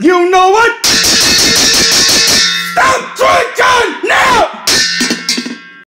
You know what?